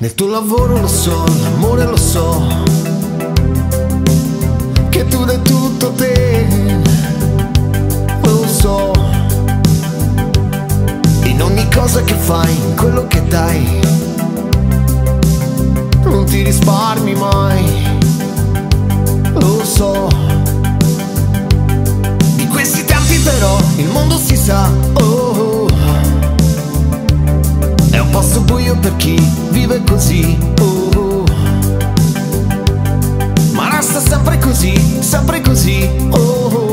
Nel tuo lavoro lo so, l'amore lo so, che tu dai tutto te, lo so. In ogni cosa che fai, quello che dai, non ti risparmi mai, lo so. Di questi tempi però il mondo si sa, oh, è un posto buio per chi vive così, oh, ma resta sempre così, sempre così, oh, e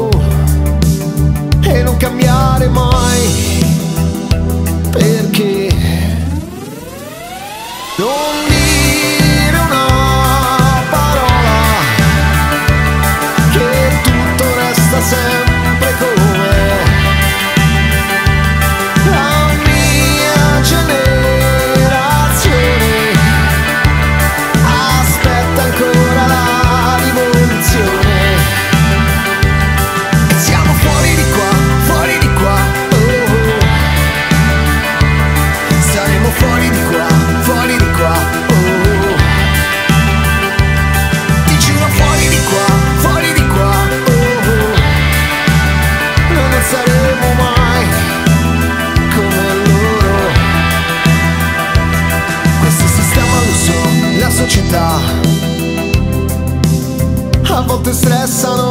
a volte stressano,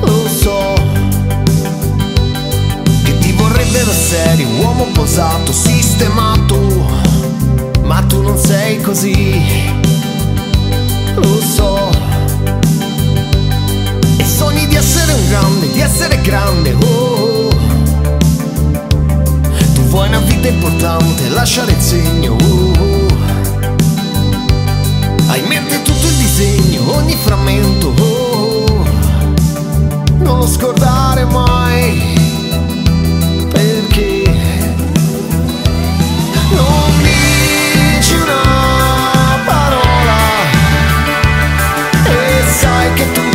lo so. Che ti vorrebbero serio, uomo posato, sistemato, ma tu non sei così, lo so. E sogni di essere un grande, di essere grande, oh. Tu vuoi una vita importante, lasciare il segno, oh. Frammento, oh. Non lo scordare mai, perché non dici una parola e sai che tu